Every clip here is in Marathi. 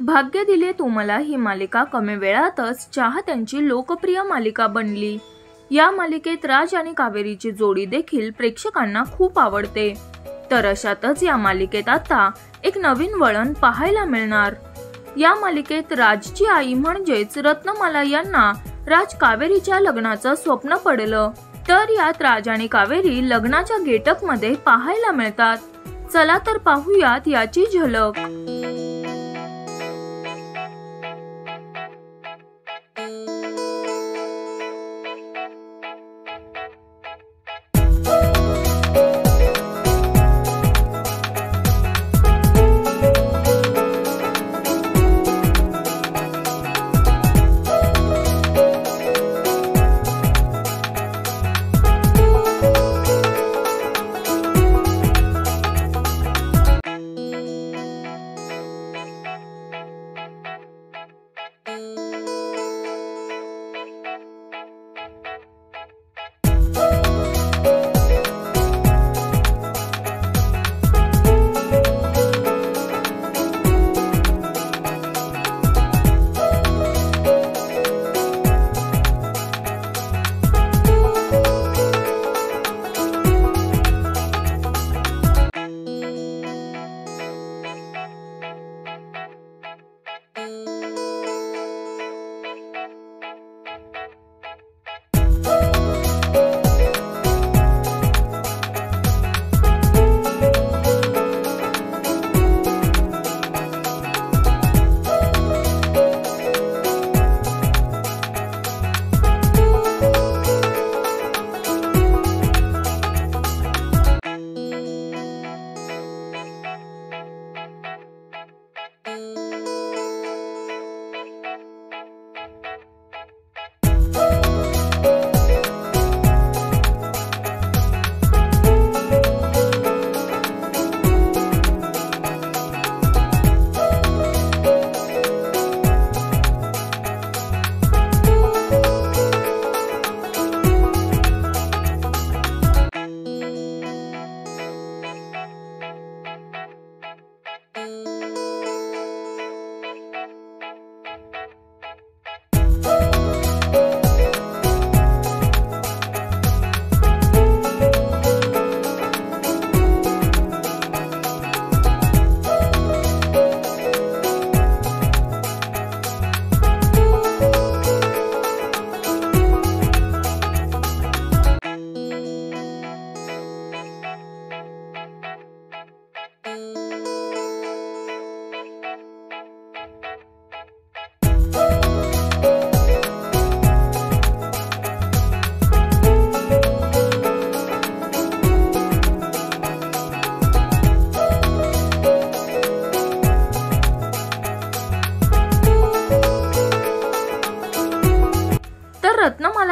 भाग्य दिले तुम्हाला ही मालिका कमी वेळातच चाहत्यांची लोकप्रिय मालिका बनली. या मालिकेत राज आणि कावेरीची जोडी देखील प्रेक्षकांना खूप आवडते. तर अशातच या मालिकेत आता एक नवीन वळण पाहायला मिळणार. या मालिकेत राजची आई म्हणजेच रत्नमाला यांना राज कावेरीच्या लग्नाचं स्वप्न पडलं. तर यात राज आणि कावेरी लग्नाच्या गेटअपमध्ये पाहायला मिळतात. चला तर पाहूयात याची झलक.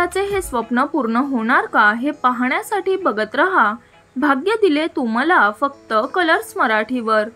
रत्नमालाचे हे स्वप्न पूर्ण होणार का हे पाहण्यासाठी बघत रहा. भाग्य दिले तुम्हाला फक्त कलर्स मराठीवर.